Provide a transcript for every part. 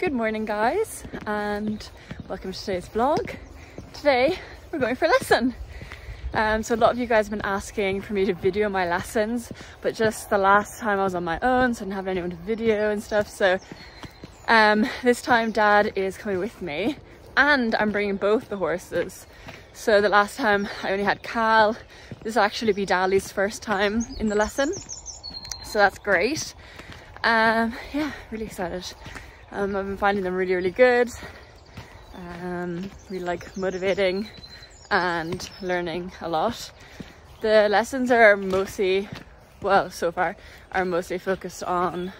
Good morning guys and welcome to today's vlog. Today we're going for a lesson. Um, so a lot of you guys have been asking for me to video my lessons but just the last time I was on my own so I didn't have anyone to video and stuff so um, this time dad is coming with me and I'm bringing both the horses. So the last time I only had Khal, this will actually be Dali's first time in the lesson so that's great. Um, yeah, really excited. Um, I've been finding them really, really good. Um, really like motivating and learning a lot. The lessons are mostly, well, so far, are mostly focused on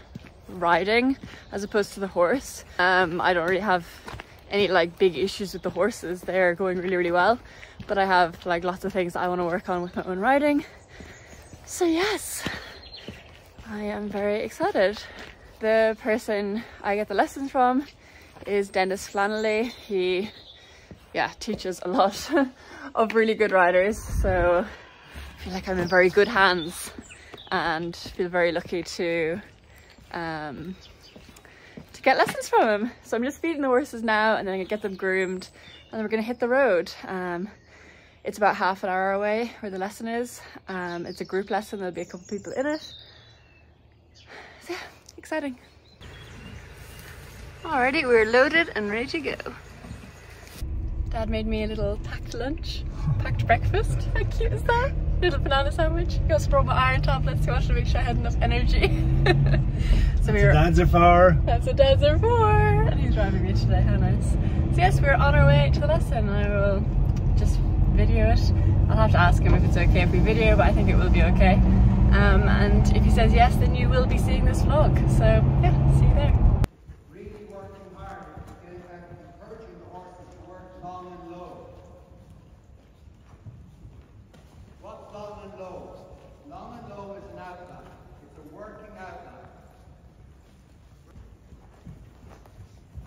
riding as opposed to the horse. Um, I don't really have any like big issues with the horses. They're going really, really well. But I have like lots of things I want to work on with my own riding. So yes, I am very excited. The person I get the lessons from is Dennis Flannelly. He yeah, teaches a lot of really good riders. So I feel like I'm in very good hands and feel very lucky to um, to get lessons from him. So I'm just feeding the horses now and then gonna get them groomed and then we're gonna hit the road. Um, it's about half an hour away where the lesson is. Um, it's a group lesson, there'll be a couple people in it yeah, exciting. Alrighty, we're loaded and ready to go. Dad made me a little packed lunch, packed breakfast. How cute is that? Little banana sandwich. He also brought my iron tablets to watch to make sure I had enough energy. so we were. Dads are for. That's what dads are for. And he's driving me today. How nice. So yes, we're on our way to the lesson. I will just video it. I'll have to ask him if it's okay if we video, but I think it will be okay. Um, and if he says yes, then you will be seeing this vlog. So yeah, see you there. Really working hard encouraging the horses to work long and low. What's long and low? Long and low is an outline. It's a working outline.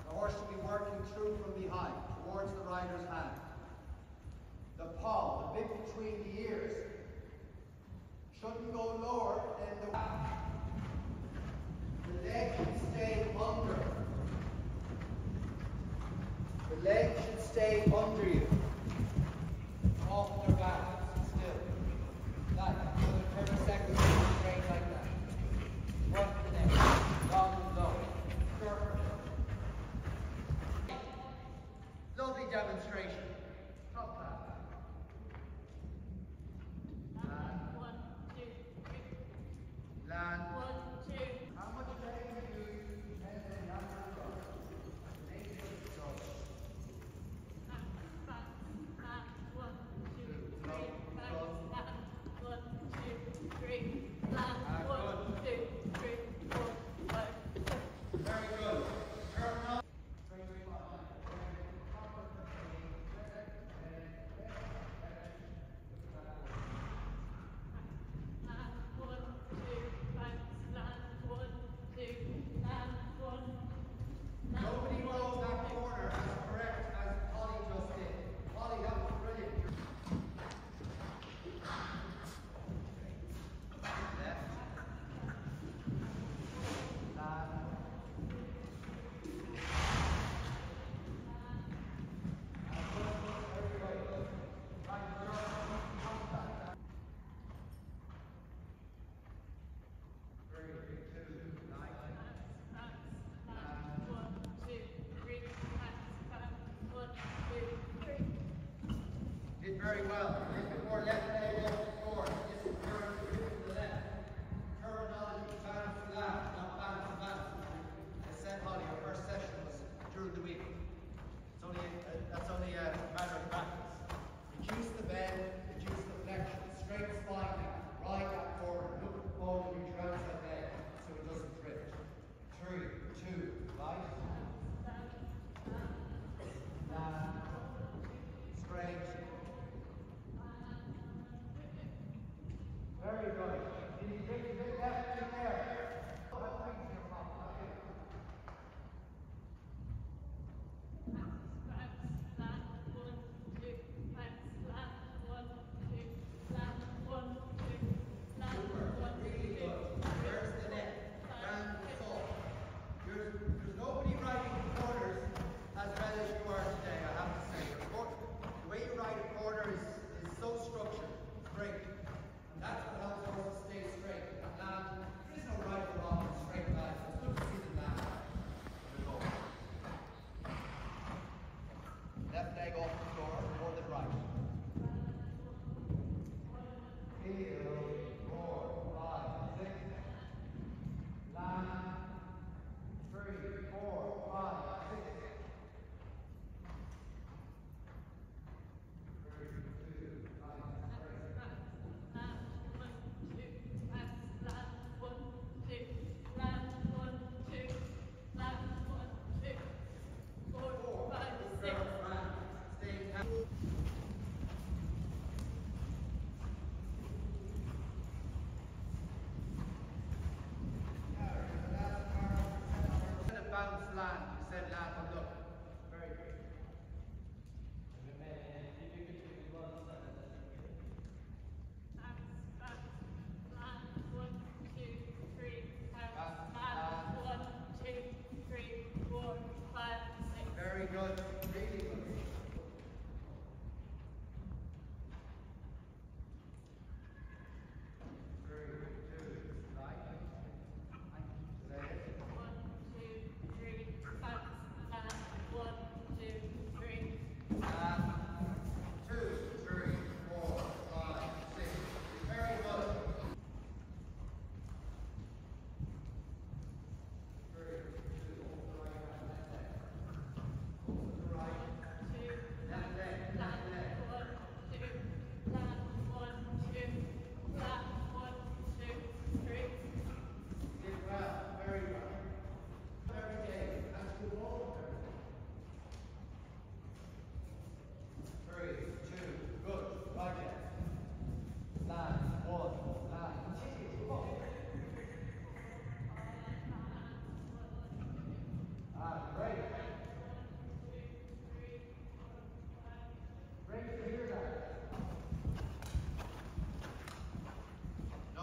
The horse will be working through from behind, towards the rider's hand. The poll, the bit between the ears, shouldn't go lower than the The leg should stay under. The leg should stay under you. Off their back, still. Like that. For 30 seconds, straight like that. Work the neck. Long and low. Short. Lovely demonstration. Top that. Land. One, two. How much better you do depends on your number. Make it so. Very good. Turn up. Very, very much. Nobody goes that corner as correct as Polly just did. Polly, that was brilliant. Left. Land. Did very well. More left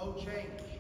no change.